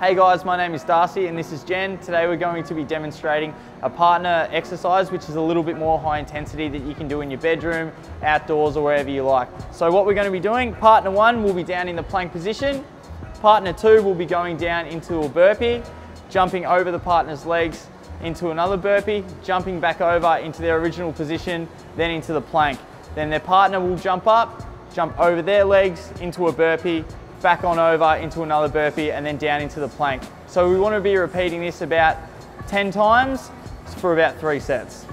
Hey guys, my name is Darcy and this is Jen. Today we're going to be demonstrating a partner exercise which is a little bit more high intensity that you can do in your bedroom, outdoors or wherever you like. So what we're going to be doing, partner one will be down in the plank position, partner two will be going down into a burpee, jumping over the partner's legs into another burpee, jumping back over into their original position, then into the plank. Then their partner will jump up, jump over their legs into a burpee, back on over into another burpee and then down into the plank. So we want to be repeating this about 10 times for about three sets.